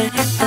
I